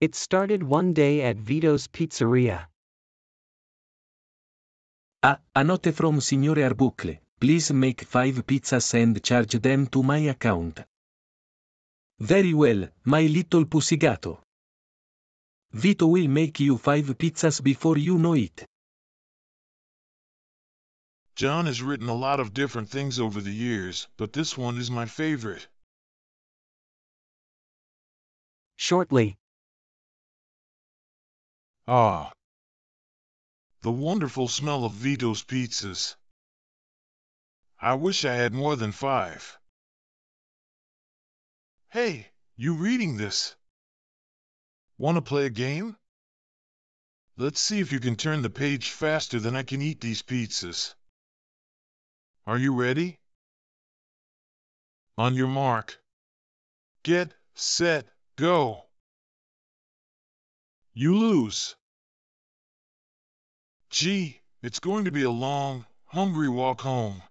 It started one day at Vito's Pizzeria. Ah, a note from Signore Arbuckle. Please make five pizzas and charge them to my account. Very well, my little pussygato. Vito will make you five pizzas before you know it. Jon has written a lot of different things over the years, but this one is my favorite. Shortly, Ah. The wonderful smell of Vito's pizzas. I wish I had more than five. Hey, you reading this? Want to play a game? Let's see if you can turn the page faster than I can eat these pizzas. Are you ready? On your mark. Get, set, go. You lose. Gee, it's going to be a long, hungry walk home.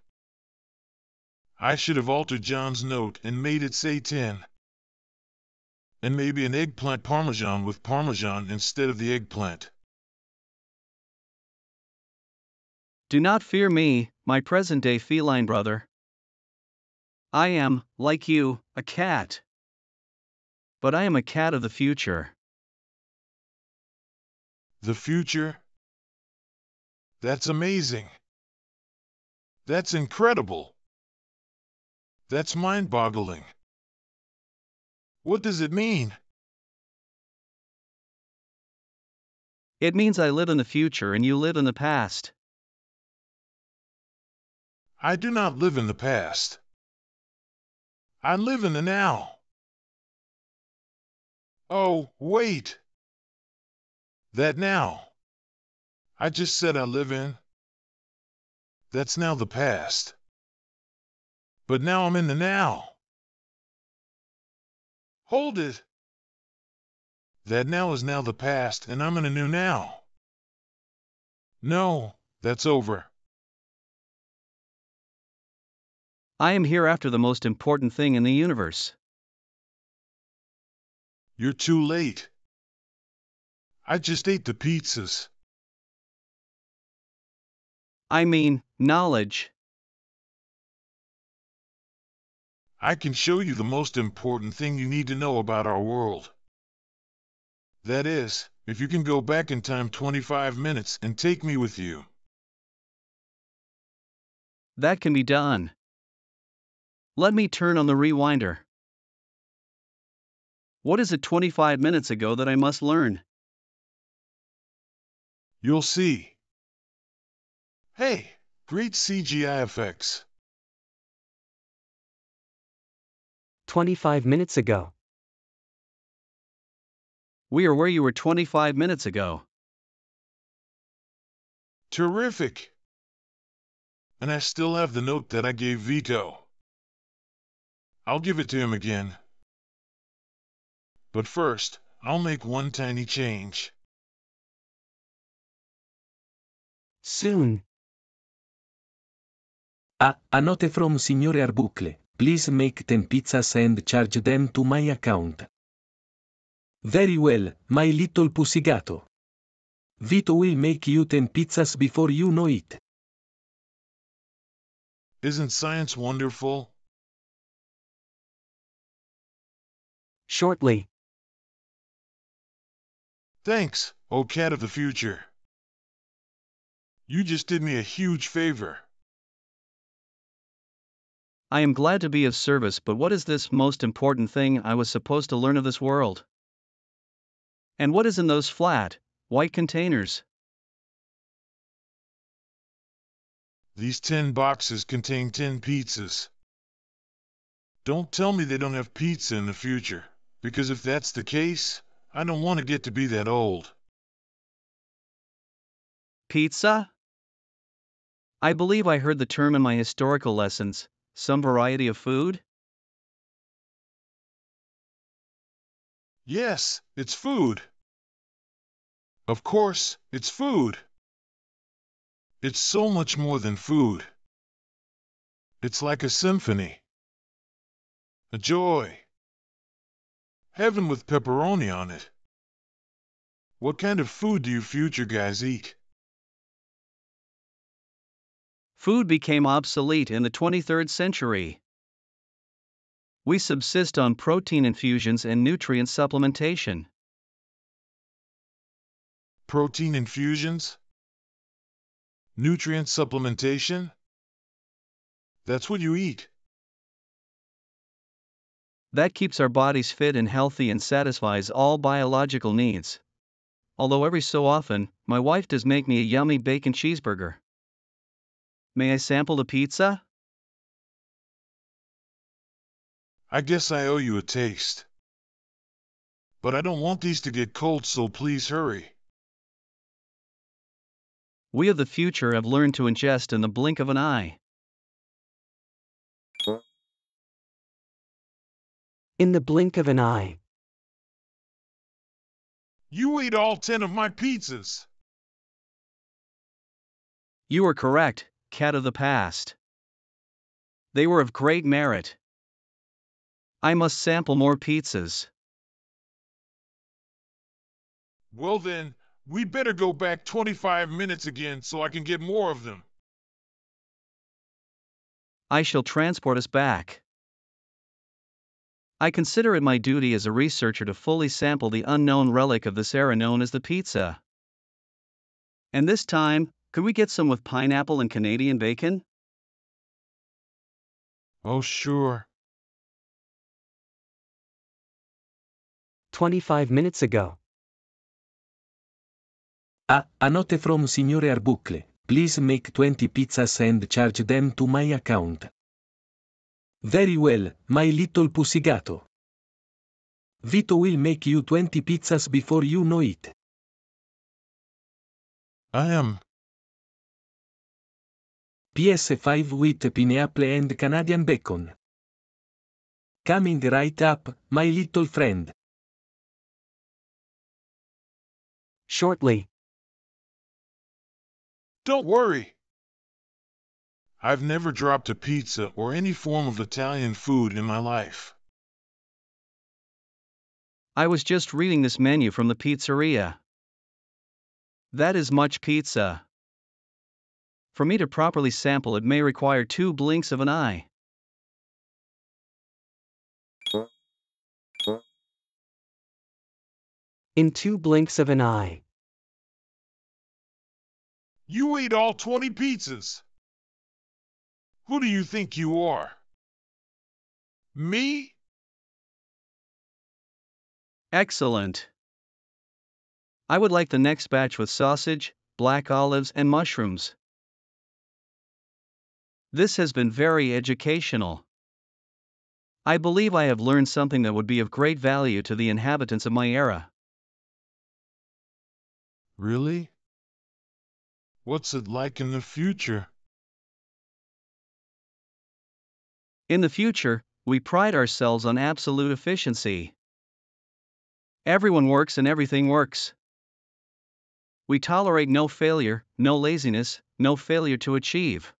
I should have altered Jon's note and made it say 10. And maybe an eggplant parmesan with parmesan instead of the eggplant. Do not fear me, my present day feline brother. I am, like you, a cat. But I am a cat of the future. The future? That's amazing. That's incredible. That's mind boggling. What does it mean? It means I live in the future and you live in the past. I do not live in the past. I live in the now. Oh, wait. That now. I just said I live in. That's now the past. But now I'm in the now. Hold it. That now is now the past, and I'm in a new now. No, that's over. I am hereafter the most important thing in the universe. You're too late. I just ate the pizzas. I mean, knowledge. I can show you the most important thing you need to know about our world. That is, if you can go back in time 25 minutes and take me with you. That can be done. Let me turn on the rewinder. What is it 25 minutes ago that I must learn? You'll see. Hey, great CGI effects. 25 minutes ago. We are where you were 25 minutes ago. Terrific. And I still have the note that I gave Vito. I'll give it to him again. But first, I'll make one tiny change. Soon, Ah, a note from Signore Arbuckle. Please make 10 pizzas and charge them to my account. Very well, my little pussygato. Vito will make you 10 pizzas before you know it. Isn't science wonderful? shortly, Thanks, oh cat of the future. You just did me a huge favor. I am glad to be of service, but what is this most important thing I was supposed to learn of this world? And what is in those flat, white containers? These ten boxes contain ten pizzas. Don't tell me they don't have pizza in the future, because if that's the case, I don't want to get to be that old. Pizza? I believe I heard the term in my historical lessons some variety of food? Yes, it's food. Of course, it's food. It's so much more than food. It's like a symphony. A joy. Heaven with pepperoni on it. What kind of food do you future guys eat? Food became obsolete in the 23rd century. We subsist on protein infusions and nutrient supplementation. Protein infusions? Nutrient supplementation? That's what you eat. That keeps our bodies fit and healthy and satisfies all biological needs. Although every so often, my wife does make me a yummy bacon cheeseburger. May I sample the pizza? I guess I owe you a taste. But I don't want these to get cold, so please hurry. We of the future have learned to ingest in the blink of an eye. In the blink of an eye. You ate all ten of my pizzas. You are correct, cat of the past. They were of great merit. I must sample more pizzas. Well then, we better go back 25 minutes again so I can get more of them. I shall transport us back. I consider it my duty as a researcher to fully sample the unknown relic of this era known as the pizza. And this time, could we get some with pineapple and Canadian bacon? Oh, sure. 25 minutes ago. A, a note from Signore Arbuckle. Please make 20 pizzas and charge them to my account. Very well, my little pussygato. Vito will make you 20 pizzas before you know it. I am. PS5 with pineapple and Canadian bacon. Coming right up, my little friend. Shortly. Don't worry. I've never dropped a pizza or any form of Italian food in my life. I was just reading this menu from the pizzeria. That is much pizza. For me to properly sample it may require two blinks of an eye. In two blinks of an eye. You ate all 20 pizzas. Who do you think you are? Me? Excellent. I would like the next batch with sausage, black olives, and mushrooms. This has been very educational. I believe I have learned something that would be of great value to the inhabitants of my era. Really? What's it like in the future? In the future, we pride ourselves on absolute efficiency. Everyone works and everything works. We tolerate no failure, no laziness, no failure to achieve.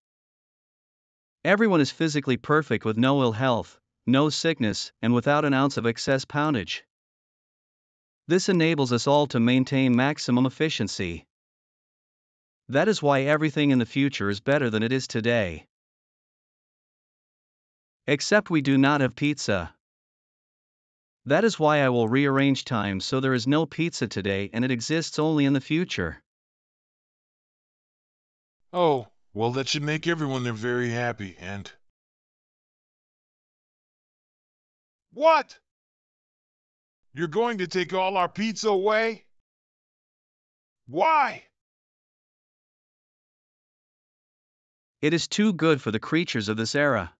Everyone is physically perfect with no ill health, no sickness, and without an ounce of excess poundage. This enables us all to maintain maximum efficiency. That is why everything in the future is better than it is today. Except we do not have pizza. That is why I will rearrange time so there is no pizza today and it exists only in the future. Oh, well, that should make everyone there very happy and. What? You're going to take all our pizza away? Why? It is too good for the creatures of this era.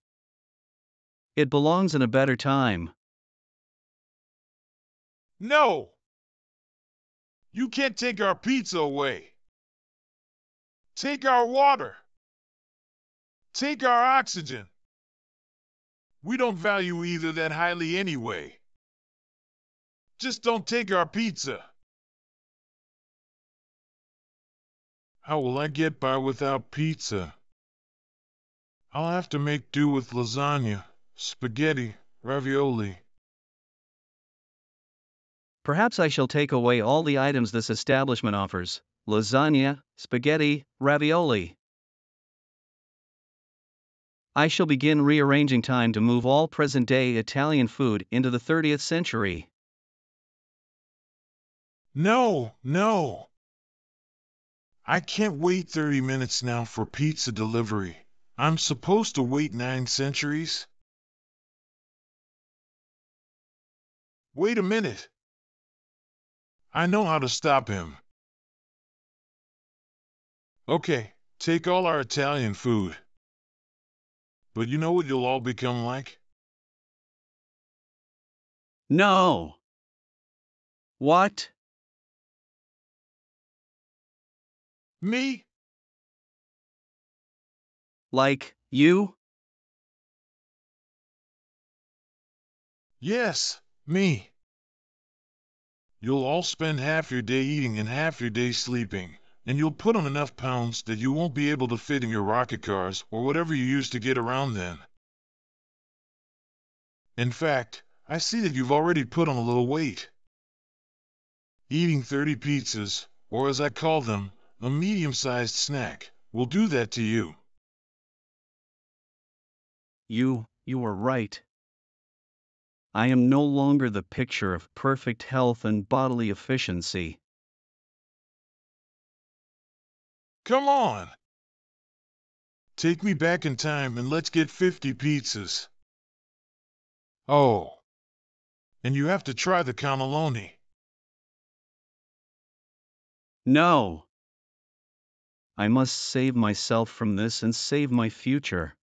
It belongs in a better time. No! You can't take our pizza away. Take our water. Take our oxygen. We don't value either that highly anyway. Just don't take our pizza. How will I get by without pizza? I'll have to make do with lasagna, spaghetti, ravioli. Perhaps I shall take away all the items this establishment offers lasagna, spaghetti, ravioli. I shall begin rearranging time to move all present day Italian food into the 30th century. No, no. I can't wait 30 minutes now for pizza delivery. I'm supposed to wait nine centuries? Wait a minute. I know how to stop him. Okay, take all our Italian food. But you know what you'll all become like? No. What? Me? Like, you? Yes, me. You'll all spend half your day eating and half your day sleeping, and you'll put on enough pounds that you won't be able to fit in your rocket cars or whatever you use to get around then. In fact, I see that you've already put on a little weight. Eating 30 pizzas, or as I call them, a medium-sized snack, will do that to you. You, you are right. I am no longer the picture of perfect health and bodily efficiency. Come on! Take me back in time and let's get 50 pizzas. Oh. And you have to try the cannelloni. No. I must save myself from this and save my future.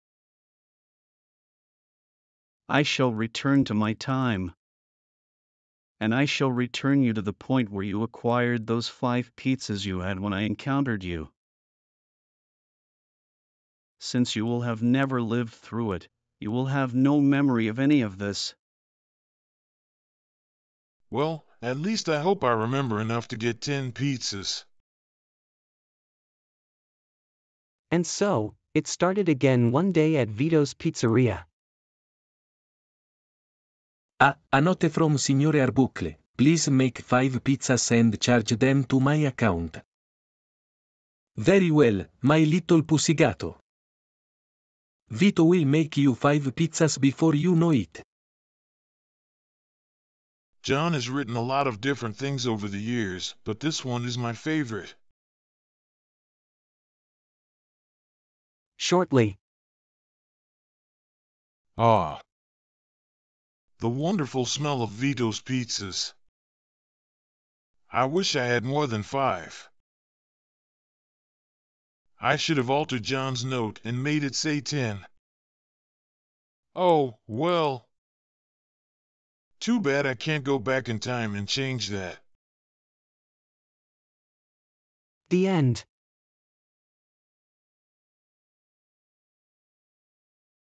I shall return to my time. And I shall return you to the point where you acquired those five pizzas you had when I encountered you. Since you will have never lived through it, you will have no memory of any of this. Well, at least I hope I remember enough to get 10 pizzas. And so, it started again one day at Vito's Pizzeria. Ah, a note from Signore Arbuckle. Please make five pizzas and charge them to my account. Very well, my little pussygato. Vito will make you five pizzas before you know it. Jon has written a lot of different things over the years, but this one is my favorite. Shortly, Ah. The wonderful smell of Vito's pizzas. I wish I had more than five. I should have altered Jon's note and made it say ten. Oh, well. Too bad I can't go back in time and change that. the end.